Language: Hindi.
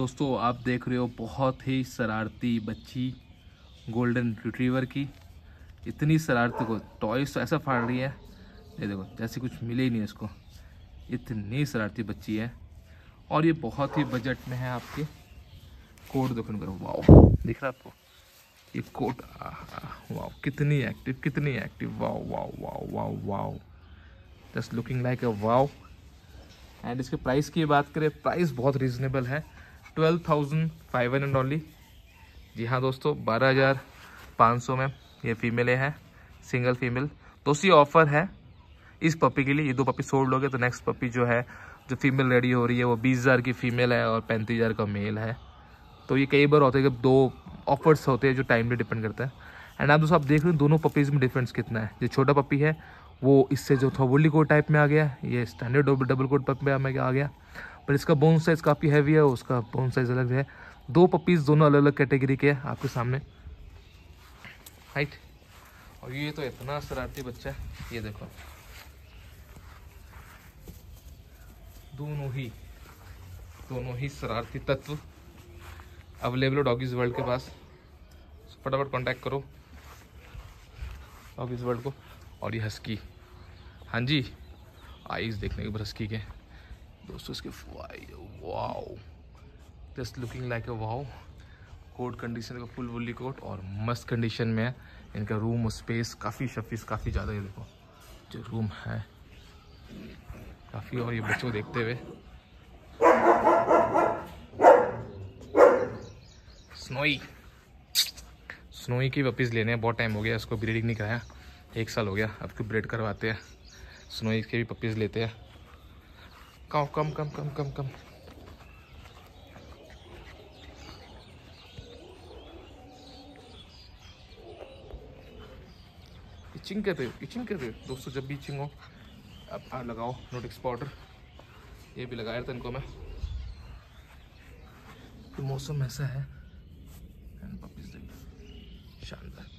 दोस्तों, आप देख रहे हो बहुत ही शरारती बच्ची गोल्डन रिट्रीवर की। इतनी शरारती को टॉयस तो ऐसा फाड़ रही है। ये देखो, जैसे कुछ मिले ही नहीं इसको। इतनी शरारती बच्ची है। और ये बहुत ही बजट में है आपके। कोट देखो करो वाओ दिख रहा आपको? ये कोट वाओ कितनी एक्टिव कितनी active wow wow wow wow wow just looking like a wow and इसके प्राइस की बात करें प्राइस बहुत रीजनेबल है। Twelve thousand five hundred only जी हाँ दोस्तों, बारह हज़ार पाँच सौ में ये फीमेल है सिंगल फीमेल तो उसी ऑफ़र है इस पपी के लिए। ये दो पपी सोल्ड लोगे तो नेक्स्ट पपी जो है, जो फीमेल रेडी हो रही है, वो बीस हज़ार की फीमेल है और पैंतीस हज़ार का मेल है। तो ये कई बार होते हैं जब दो ऑफर्स होते हैं जो टाइम पे डिपेंड करता है। एंड आप दोस्तों, आप देख रहे हो दोनों पपीज़ में डिफरेंस कितना है। जो छोटा पपी है, वो इससे जो था वुली कोट टाइप में आ गया, ये स्टैंडर्ड डबल कोट पप में आ गया। पर इसका बोन साइज़ काफ़ी हैवी है, उसका बोन साइज़ अलग है। दो पपीज़ दोनों अलग अलग कैटेगरी के हैं, आपके सामने। हाइट और ये तो इतना शरारती बच्चा है, ये देखो। दोनों ही दोनों ही शरारती तत्व अवेलेबल डॉगीज वर्ल्ड के पास। फटाफट कांटेक्ट करो डॉगीज वर्ल्ड को। और ये हस्की हाँ जी आईज देखने के ऊपर हस्की के। दोस्तों, इसके wow. Just looking like a wow coat condition का फुल वुली कोट और मस्त कंडीशन में है इनका रूम और स्पेस काफ़ी शफीस, काफ़ी ज़्यादा ये देखो। जो रूम है, काफ़ी और ये बच्चों देखते हुए। स्नोई स्नोई की वापिस लेने हैं, बहुत टाइम हो गया, इसको ब्रीडिंग नहीं कराया। एक साल हो गया, अब तो ब्रेड करवाते हैं? स्नोई के भी पपीज़ लेते हैं। कम कम कम कम कम कम इचिंग कर रहे हो इचिंग कर रहे हो? दोस्तों, जब भी इचिंग हो, अब, आ, लगाओ नोटिक्स पाउडर ये भी लगाया था इनको मैं। तो मौसम ऐसा है। शानदार।